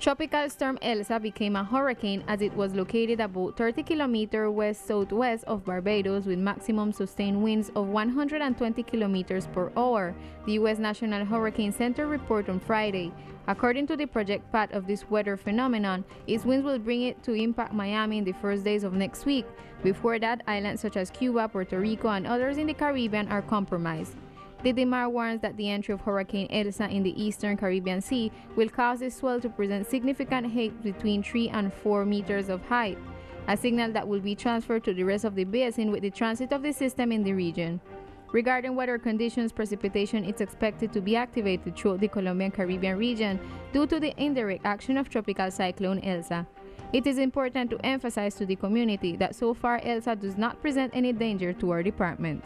Tropical storm Elsa became a hurricane as it was located about 30 kilometers west southwest of Barbados with maximum sustained winds of 120 kilometers per hour, the U.S. National Hurricane Center reported on Friday. According to the project path of this weather phenomenon, its winds will bring it to impact Miami in the first days of next week. Before that, islands such as Cuba, Puerto Rico, and others in the Caribbean are compromised. The DIMAR warns that the entry of Hurricane Elsa in the eastern Caribbean Sea will cause the swell to present significant height between 3 and 4 meters of height, a signal that will be transferred to the rest of the basin with the transit of the system in the region. Regarding weather conditions, precipitation is expected to be activated throughout the Colombian Caribbean region due to the indirect action of Tropical Cyclone Elsa. It is important to emphasize to the community that so far Elsa does not present any danger to our department.